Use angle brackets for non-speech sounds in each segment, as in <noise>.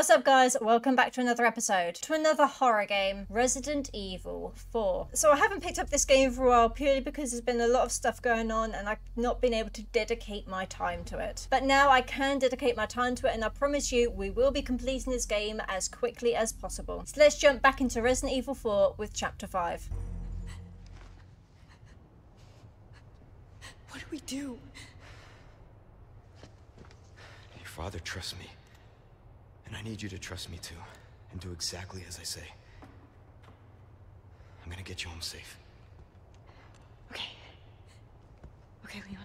What's up guys? Welcome back to another episode, to another horror game, Resident Evil 4. So I haven't picked up this game for a while purely because there's been a lot of stuff going on and I've not been able to dedicate my time to it. But now I can dedicate my time to it and I promise you we will be completing this game as quickly as possible. So let's jump back into Resident Evil 4 with chapter 5. What do we do? Your father trusts me. And I need you to trust me too. And do exactly as I say. I'm gonna get you home safe. Okay. Okay, Leon.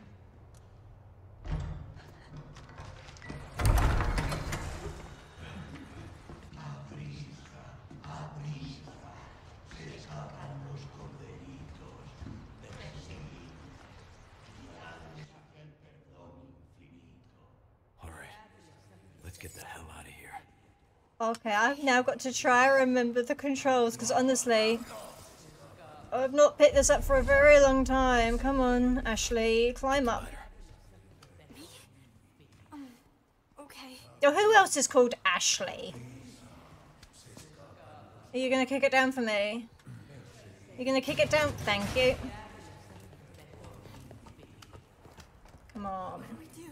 Let's get the hell out of here. Okay, I've now got to try remember the controls because honestly, I've not picked this up for a very long time. Come on, Ashley, climb up. Okay. Oh, who else is called Ashley? Are you gonna kick it down for me? You're gonna kick it down? Thank you. Come on. What do we do?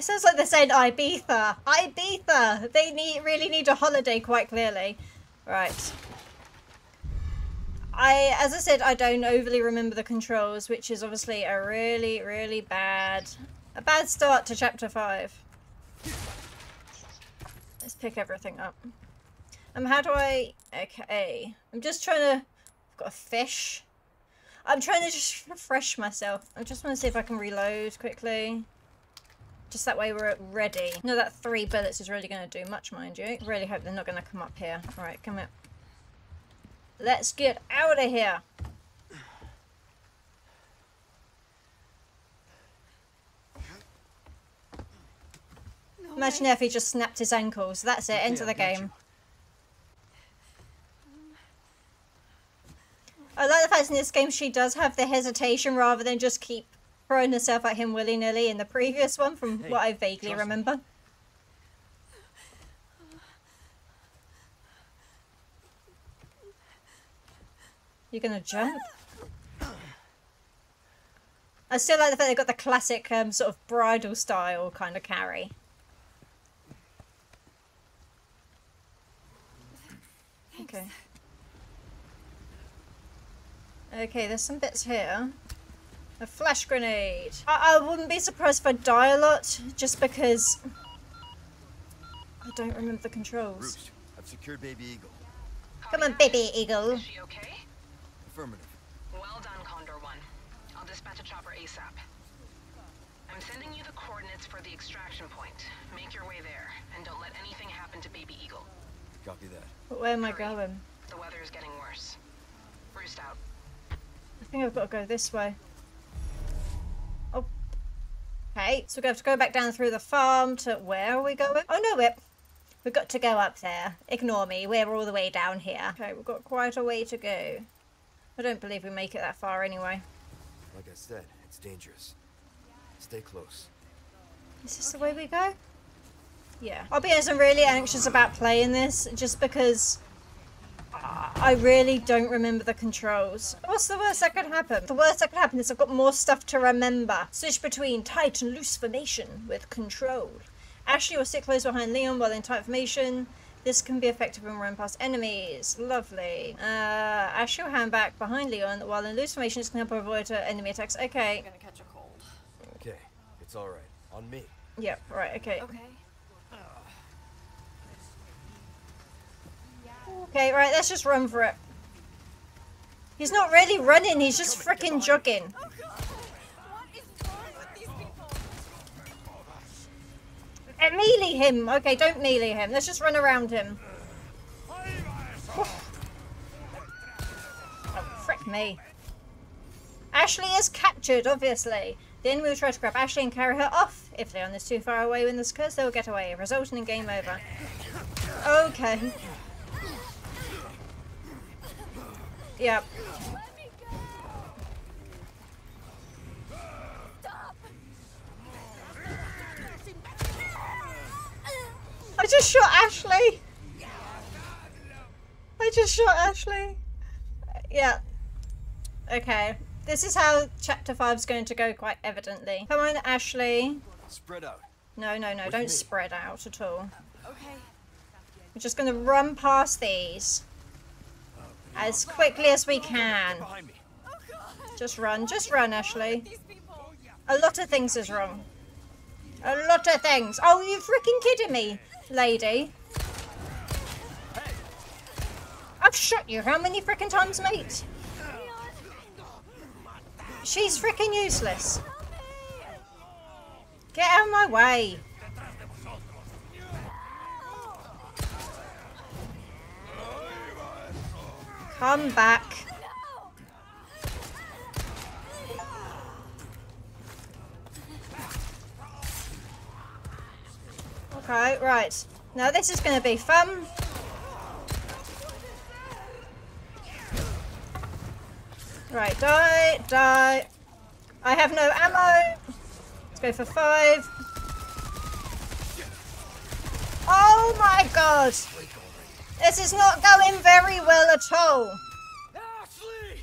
It sounds like they're saying Ibiza. Ibiza! They need really need a holiday quite clearly. Right. I, as I said, I don't overly remember the controls, which is obviously a really, really bad, a bad start to chapter 5. Let's pick everything up. Um, how do I, okay. I'm just trying to, I've got a fish. I'm trying to just refresh myself. I just want to see if I can reload quickly. Just that way we're ready. No, that three bullets is really going to do much, mind you. Really hope they're not going to come up here. Alright, come here. Let's get out of here. No Imagine way. if he just snapped his ankles. That's it, enter the I got game. I like the fact in this game she does have the hesitation rather than just keep throwing herself at him willy-nilly in the previous one from Hey, what I vaguely trust me. remember. You're gonna jump? I still like the fact they've got the classic um, sort of bridal style kind of carry. Okay. Okay, there's some bits here. A flash grenade. I, I wouldn't be surprised if I die a lot, just because I don't remember the controls. Roost, I've secured Baby Eagle. Come on, baby eagle. Is she okay? Affirmative. Well done, Condor One. I'll dispatch a chopper ASAP. I'm sending you the coordinates for the extraction point. Make your way there, and don't let anything happen to Baby Eagle. Copy that. But where am I going? The weather is getting worse. Roost out. I think I've got to go this way. Okay, so we have to go back down through the farm to where are we going? Oh no, we're we've got to go up there. Ignore me, we're all the way down here. Okay, we've got quite a way to go. I don't believe we make it that far anyway. Like I said, it's dangerous. Stay close. Is this the way we go? Yeah. I'll be honest, I'm really anxious about playing this just because I I really don't remember the controls. What's the worst that could happen? The worst that could happen is I've got more stuff to remember. Switch between tight and loose formation with control. Ashley will sit close behind Leon while in tight formation. This can be effective when running past enemies. Lovely. Uh, Ashley will hand back behind Leon while in loose formation. This can help avoid uh, enemy attacks. Okay. I'm gonna catch a cold. Okay, it's all right. On me. Yep, right, okay. Okay. Okay, right, let's just run for it. He's not really running, he's just freaking jogging. Uh, melee him! Okay, don't melee him. Let's just run around him. Oh, frick me. Ashley is captured, obviously. Then we'll try to grab Ashley and carry her off. If Leon is too far away in this curse, they'll get away, resulting in game over. Okay. Yep. Let me go! Stop! I just shot Ashley. I just shot Ashley. Yeah. Okay. This is how chapter 5 is going to go quite evidently. Come on, Ashley. Spread out. No, no, no. With Don't me. spread out at all. Okay. We're just going to run past these as quickly as we can. Behind me. God. Just run. Just run, Ashley. A lot of things is wrong. A lot of things. Oh, you freaking kidding me, lady? I've shot you how many freaking times, mate? She's freaking useless. Get out of my way. Come back. Okay, right. Now this is going to be fun. Right, die, die. I have no ammo. Let's go for five. Oh my god! This is not going very well at all. Ashley!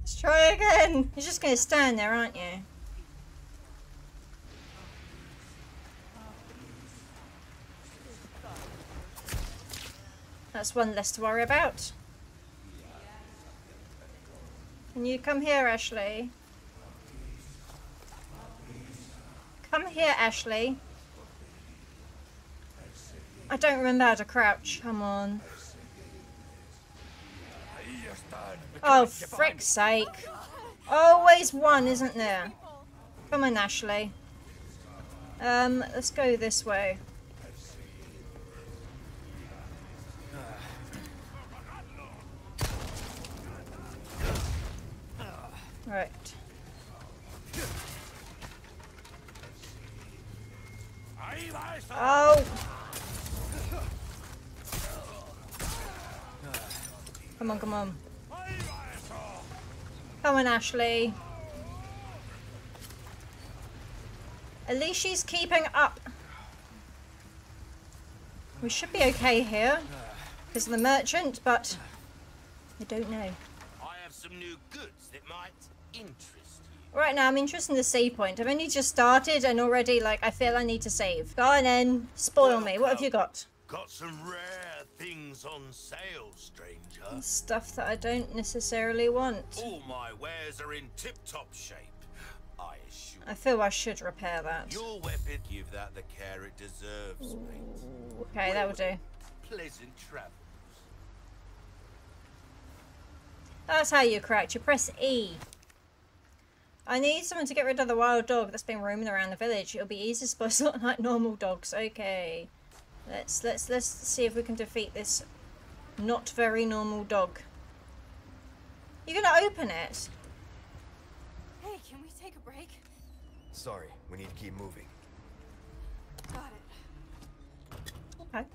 Let's try again. You're just going to stand there, aren't you? That's one less to worry about. Can you come here, Ashley? Come here, Ashley. I don't remember how to crouch. Come on. Oh, frick's sake. Always one, isn't there? Come on, Ashley. Um, let's go this way. Right. Oh! Come on, come on. Come on, Ashley. At least she's keeping up. We should be okay here. Because of the merchant, but I don't know. I have some new goods that might interest you. Right now, I'm interested in the save point. I've only just started and already, like, I feel I need to save. Go on then. Spoil me. What have you got? Got some rare things on sale, stranger. Stuff that I don't necessarily want. All my wares are in tip-top shape, I assure I feel I should repair that. Your weapon give that the care it deserves, mate. Okay, that will do. Pleasant travels. That's how you correct. You press E. I need someone to get rid of the wild dog that's been roaming around the village. It'll be easy to <laughs> spot not like normal dogs. Okay. Let's let's let's see if we can defeat this not very normal dog. You're gonna open it. Hey, can we take a break? Sorry, we need to keep moving. Got it. Okay.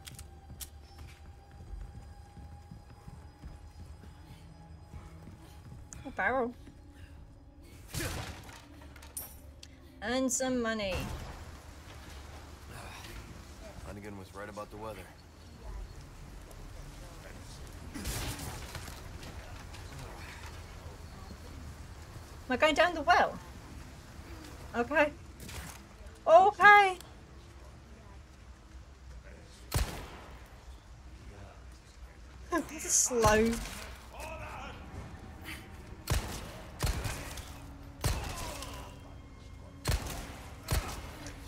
A barrel. And some money. Hunnigan was right about the weather. Am I going down the well? Okay. Okay. <laughs> this is slow.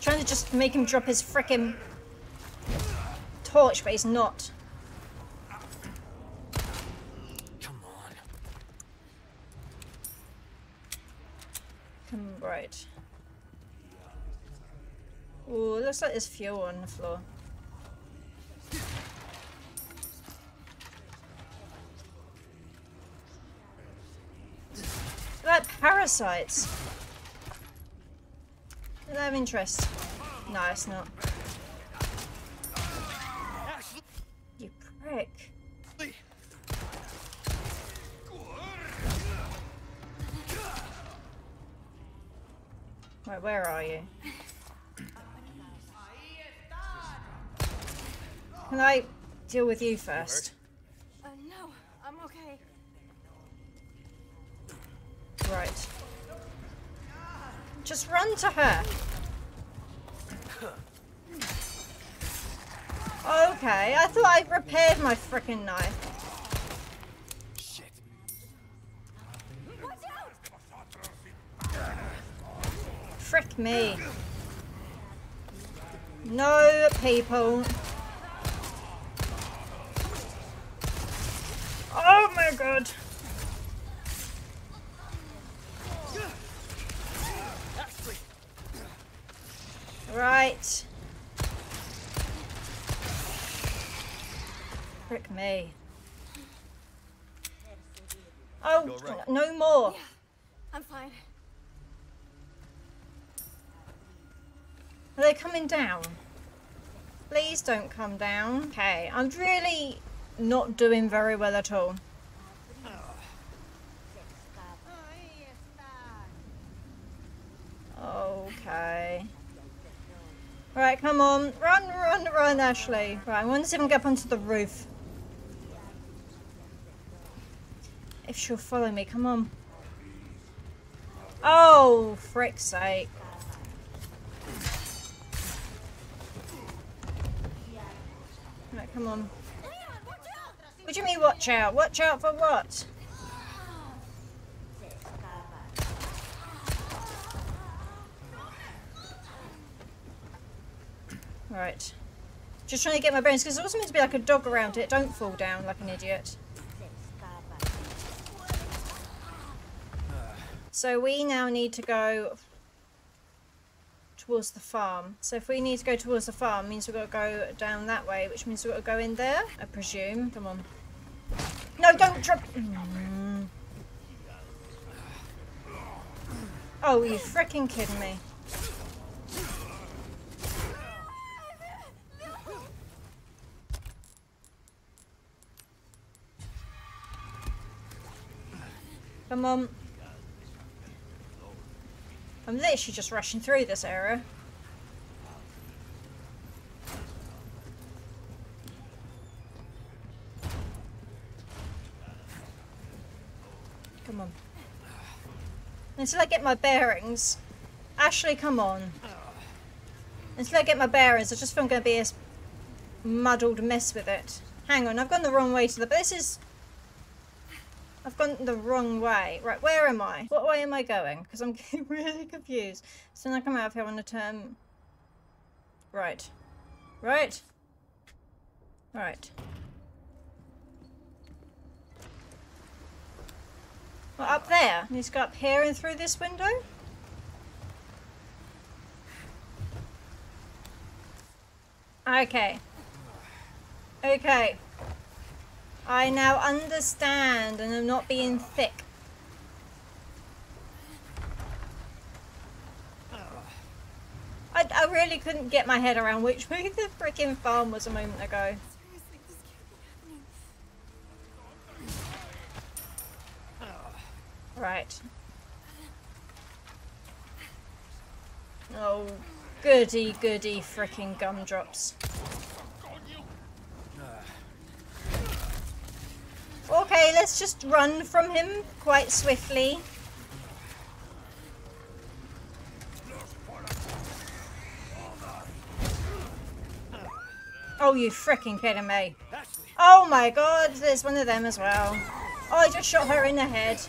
Trying to just make him drop his frickin' torch, but he's not. Come on. Come right. Ooh, looks like there's fuel on the floor. Like parasites. Is that of interest? No, it's not. Where are you? Can I deal with you first? Uh, no, I'm okay. Right. Just run to her. Okay, I thought I'd repaired my freaking knife. Shit. Watch out! Frick me. No people. Oh my god. Right. Frick me. Oh, no more. I'm fine. Are they coming down? Please don't come down. Okay, I'm really not doing very well at all. Okay. Right, come on. Run, run, run, Ashley. Right, I want to see if I can get up onto the roof. If she'll follow me, come on. Oh, frick's sake. Come on. What do you mean, watch out? Watch out for what? Right. Just trying to get my brains, because there's also meant to be like a dog around it. Don't fall down like an idiot. So we now need to go towards the farm. So if we need to go towards the farm, means we've got to go down that way, which means we've got to go in there, I presume. Come on. No, don't trip. Mm. Oh, you freaking kidding me. Come on. I'm literally just rushing through this area. Come on. Until I get my bearings. Ashley, come on. Until I get my bearings, I just feel I'm going to be a muddled mess with it. Hang on, I've gone the wrong way to the... But this is... I've gone the wrong way. Right, where am I? What way am I going? Because I'm <laughs> getting really confused. So then I come out of here on a turn... Right. Right. Right. Well, up there. Need to go up here and through this window? Okay. Okay. I now understand and I'm not being thick. I, I really couldn't get my head around which way the freaking farm was a moment ago. Right. Oh, goody goody freaking gumdrops. Okay, let's just run from him quite swiftly. Oh, you freaking kidding me. Oh my god, there's one of them as well. Oh, I just shot her in the head.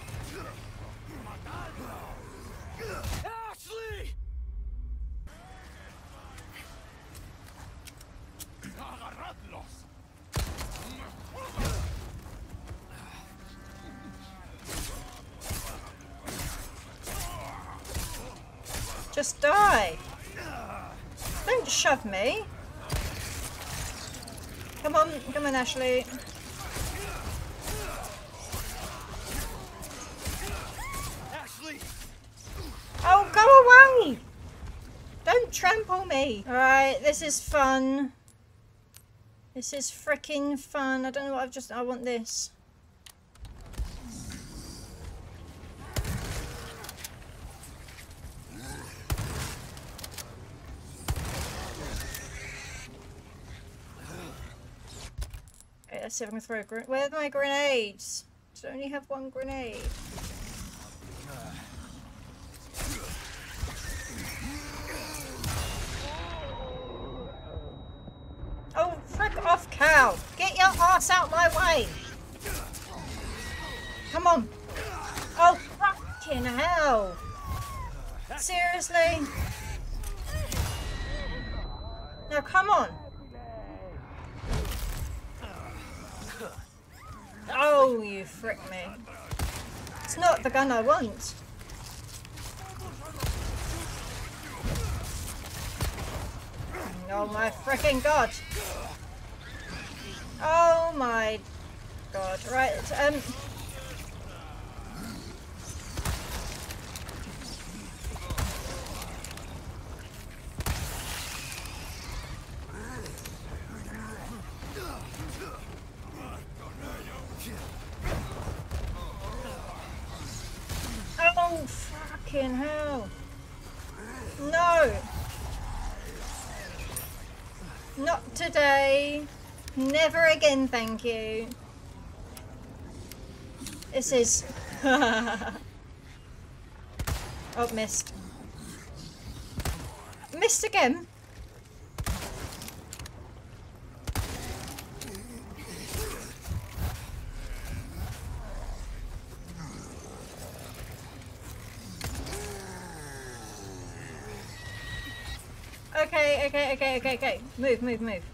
Just die. Don't shove me. Come on, come on, Ashley. Ashley! Oh, go away! Don't trample me. Alright, this is fun. This is freaking fun. I don't know what I've just... I want this. Let's see if I can throw a grenade. Where are my grenades? I only have one grenade. Oh, frick off, cow! Get your ass out my way! Come on! Oh, fucking hell! Seriously? Now, come on! Oh, you frick me. It's not the gun I want. Oh my freaking god. Oh my god. Right, um Oh fucking hell. No. Not today. Never again, thank you. This is. <laughs> oh, missed. Missed again. Okay, okay, okay, okay, okay. Move, move, move.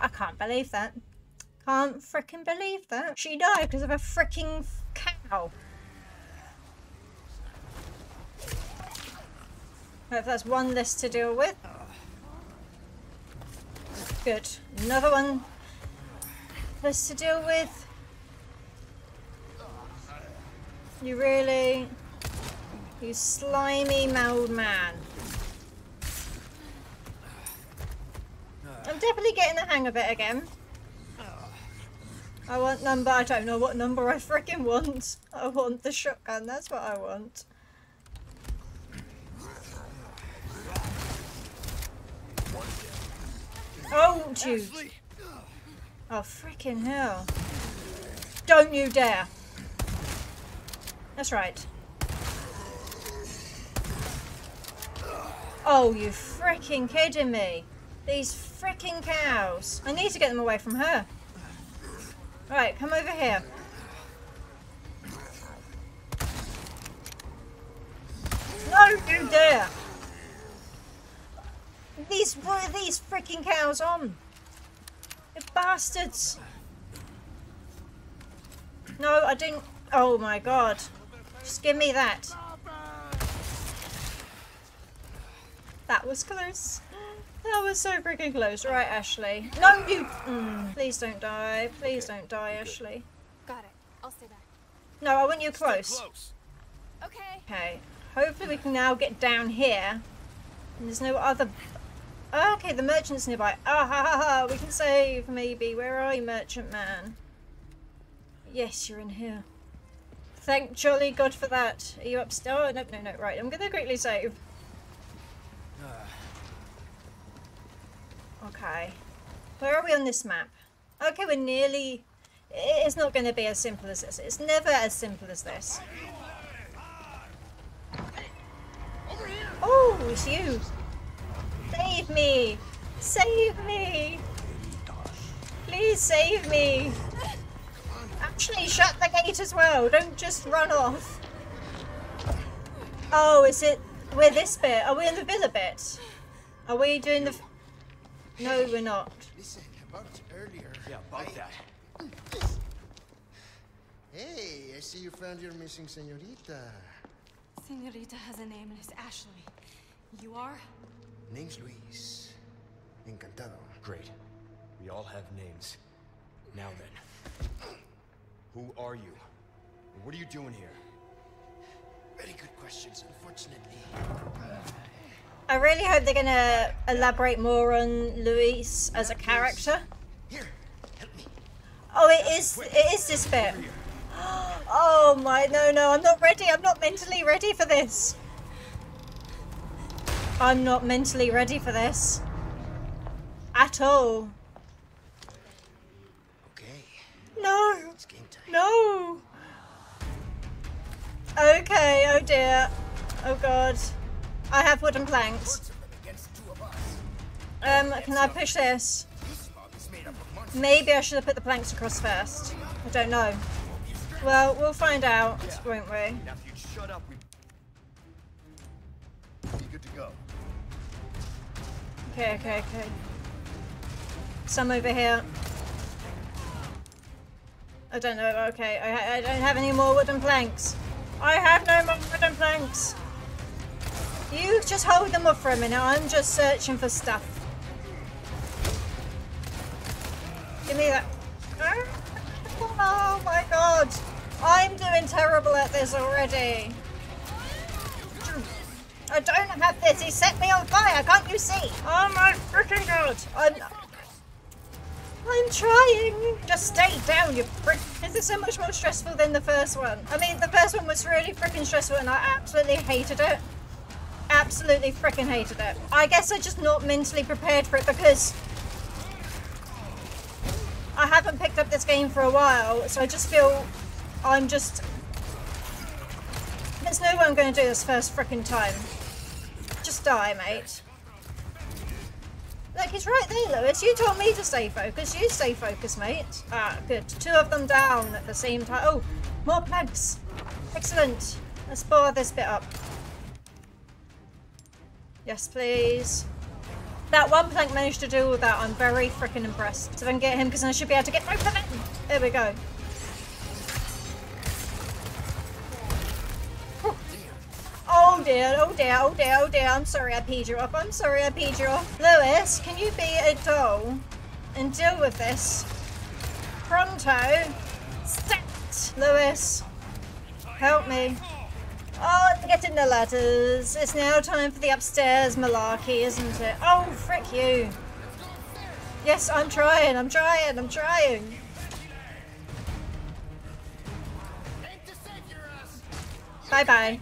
I can't believe that. Can't freaking believe that. She died because of a freaking cow. If that's one less to deal with. Good. Another one less to deal with. You really... You slimy mould man. I'm definitely getting the hang of it again. I want number, I don't know what number I freaking want. I want the shotgun, that's what I want. Oh, dude. Oh, freaking hell. Don't you dare. That's right. Oh, you freaking kidding me. These freaking cows. I need to get them away from her. Right, come over here. No, you dare. These what are these freaking cows on? You bastards! No, I didn't. Oh my god! Just give me that. That was close. That was so freaking close. Right, Ashley. No, you. Mm, please don't die. Please don't die, Ashley. Got it. I'll stay back. No, I want you close. Close. Okay. Okay. Hopefully we can now get down here. And there's no other... Okay, the merchant's nearby. Ah ha ha ha! We can save, maybe. Where are you, merchant man? Yes, you're in here. Thank jolly God for that. Are you upstairs? Oh, no, no, no. Right, I'm gonna quickly save. Okay. Where are we on this map? Okay, we're nearly... It's not going to be as simple as this. It's never as simple as this. Oh, it's you. Save me. Save me. Please save me. Actually, shut the gate as well. Don't just run off. Oh, is it... We're this bit. Are we in the villa bit? Are we doing the... No, we're not. Listen, about earlier. Yeah, about that. Hey, I see you found your missing senorita. Senorita has a name and it's Ashley. You are? Name's Luis. Encantado. Great. We all have names. Now then. Who are you? What are you doing here? Very good questions, unfortunately. Uh, I really hope they're gonna elaborate more on Luis as a character. Oh, it is. It is this bit. <gasps> Oh my, no, no, I'm not ready. I'm not mentally ready for this. I'm not mentally ready for this. At all. Okay, No, it's game time. no. Okay, oh dear. Oh god. I have wooden planks. Um, can I push this? Maybe I should have put the planks across first. I don't know. Well, we'll find out, won't we? Okay, okay, okay. Some over here. I don't know, okay. I, I don't have any more wooden planks. I have no more wooden planks. You just hold them up for a minute. I'm just searching for stuff. Give me that. <laughs> Oh my god. I'm doing terrible at this already. I don't have this. He set me on fire. Can't you see? Oh my freaking god. I'm. I'm trying. Just stay down, you prick. This is so much more stressful than the first one. I mean, the first one was really freaking stressful and I absolutely hated it. Absolutely freaking hated it. I guess I'm just not mentally prepared for it because I haven't picked up this game for a while, so I just feel I'm just. There's no way I'm going to do this first freaking time. Just die, mate. Look, he's right there, Luis. You told me to stay focused. You stay focused, mate. Ah, good. Two of them down at the same time. Oh, more planks. Excellent. Let's bar this bit up. Yes, please. That one plank managed to do all that. I'm very freaking impressed. So if I can get him, because I should be able to get both of them. There we go. Oh dear, oh dear, oh dear, oh dear. I'm sorry I peed you off. I'm sorry I peed you off. Luis, can you be a doll and deal with this? Pronto. Stat. Luis, help me. Oh, getting the ladders. It's now time for the upstairs malarkey, isn't it? Oh, frick you. Yes, I'm trying, I'm trying, I'm trying. Bye bye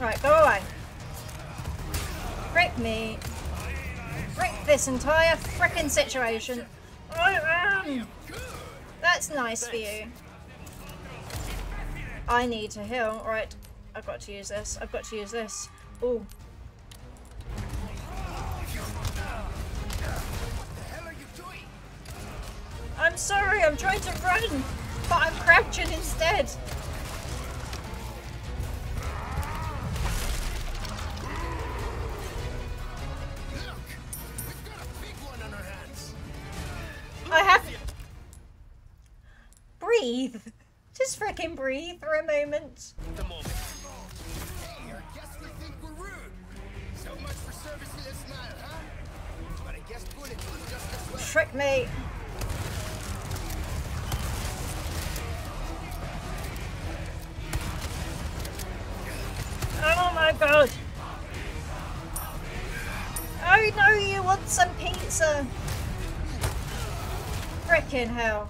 Right, go away. Frick me. Frick this entire frickin' situation. Am. Um, that's nice for you. I need to heal. Right, I've got to use this. I've got to use this. Ooh. I'm sorry, I'm trying to run, but I'm crouching instead. Breathe for a moment. The moment. Hey, I guess we think we're rude. So much for servicing a smile, huh? But I guess bullet was just as well. Trick me. Oh my god. Oh no, you want some pizza. Frickin' hell.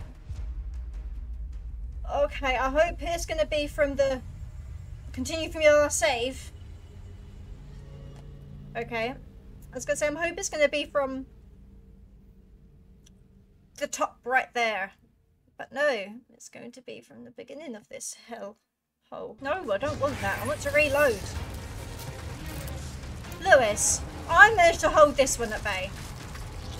Okay, I hope it's gonna be from the continue from your save. Okay. I was gonna say I hope it's gonna be from the top right there. But no, it's going to be from the beginning of this hell hole. No, I don't want that. I want to reload. Luis, I managed to hold this one at bay.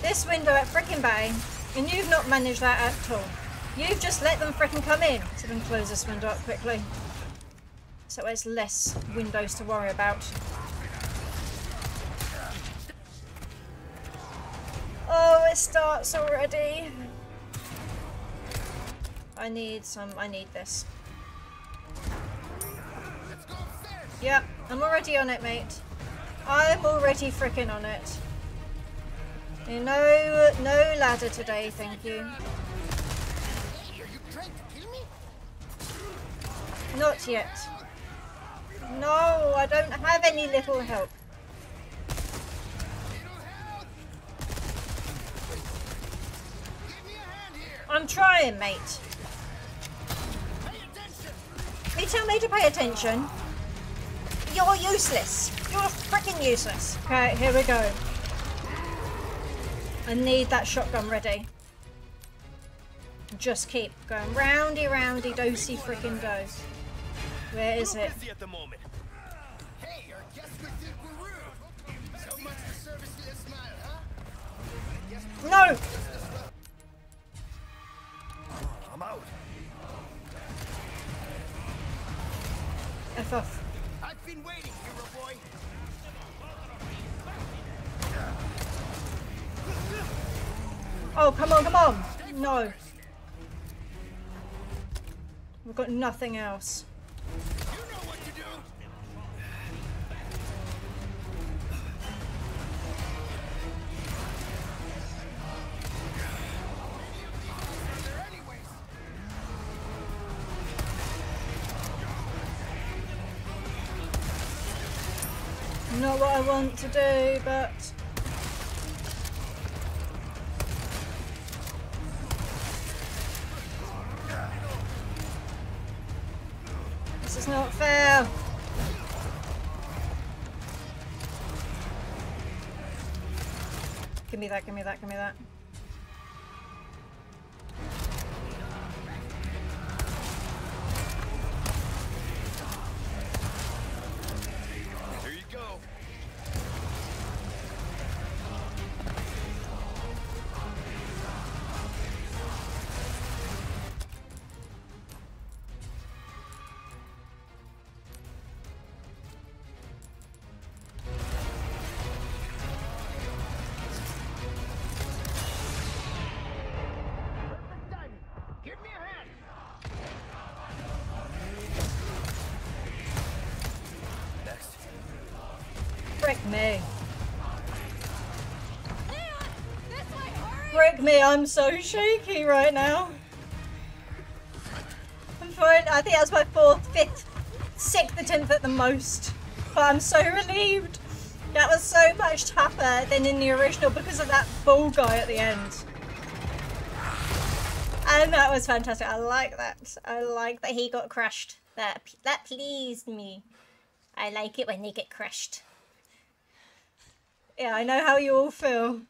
This window at frickin' bay, and you've not managed that at all. You've just let them frickin' come in. So then close this window up quickly. So there's less windows to worry about. Oh, it starts already. I need some, I need this. Yep, I'm already on it, mate. I'm already freaking on it. No, no ladder today, thank you. Not yet. No, I don't have any little help. I'm trying, mate. You tell me to pay attention. You're useless. You're freaking useless. Okay, here we go. I need that shotgun ready. Just keep going roundy, roundy, dosey, freaking do. Where is it? Busy at the moment. Hey, our guests would think we're rude. So much for service with a smile, huh? No! I'm out. F off. I've been waiting, hero boy. Oh, come on, come on! No. We've got nothing else. Want to do, but... This is not fair. Give me that, give me that, give me that. Me, I'm so shaky right now. I'm fine. I think that's my fourth, fifth, sixth attempt at the most. But I'm so relieved. That was so much tougher than in the original because of that bull guy at the end. And that was fantastic. I like that. I like that he got crushed. That that pleased me. I like it when they get crushed. Yeah, I know how you all feel.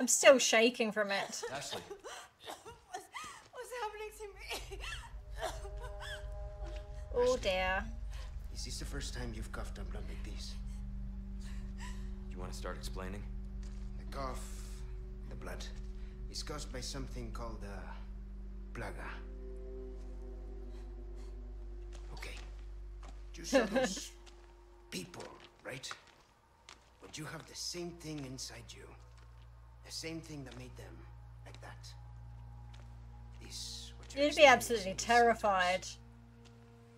I'm still shaking from it. Ashley, What's, <laughs> what's happening to me? Oh dear. Is this the first time you've coughed up blood like this? Do you want to start explaining? The cough, the blood, is caused by something called uh, plaga. Okay. You saw <laughs> those people, right? But you have the same thing inside you. The same thing that made them like that. This, what you're You'd be absolutely terrified. symptoms.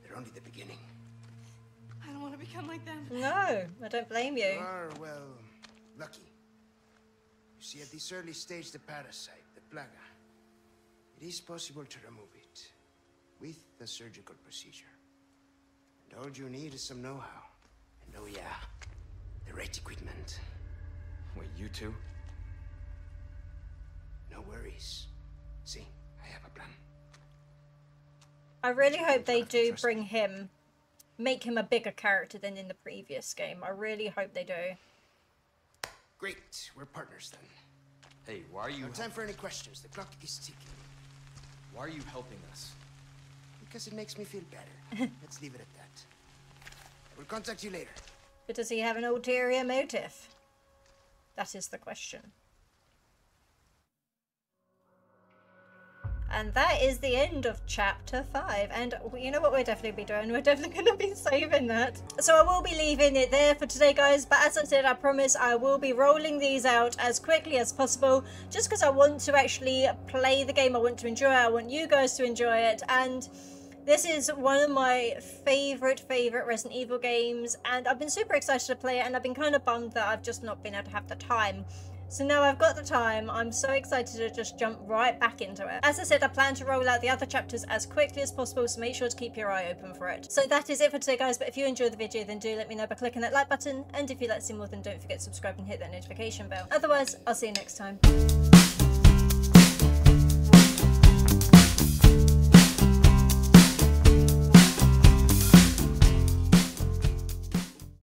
They're only the beginning. I don't want to become like them. No, I don't blame You you. are, well, lucky. You see, at this early stage, the parasite, the plaga, it is possible to remove it with the surgical procedure. And all you need is some know-how. And oh yeah, the right equipment. Wait, you two? No worries. See, I have a plan. I really hope they do bring him, make him a bigger character than in the previous game. I really hope they do. Great, we're partners then. Hey, why are you No time for any questions. The clock is ticking. why are you helping us? Because it makes me feel better. <laughs> Let's leave it at that. I will contact you later. But does he have an ulterior motive? That is the question. And that is the end of chapter 5. And you know what we're definitely be doing? We're definitely going to be <laughs> saving that. So I will be leaving it there for today, guys. But as I said, I promise I will be rolling these out as quickly as possible. Just because I want to actually play the game. I want to enjoy it. I want you guys to enjoy it. And This is one of my favorite, favorite Resident Evil games, and I've been super excited to play it, and I've been kind of bummed that I've just not been able to have the time. So now I've got the time, I'm so excited to just jump right back into it. As I said, I plan to roll out the other chapters as quickly as possible, so make sure to keep your eye open for it. So that is it for today guys, but if you enjoyed the video then do let me know by clicking that like button, and if you'd like to see more then don't forget to subscribe and hit that notification bell. Otherwise, I'll see you next time.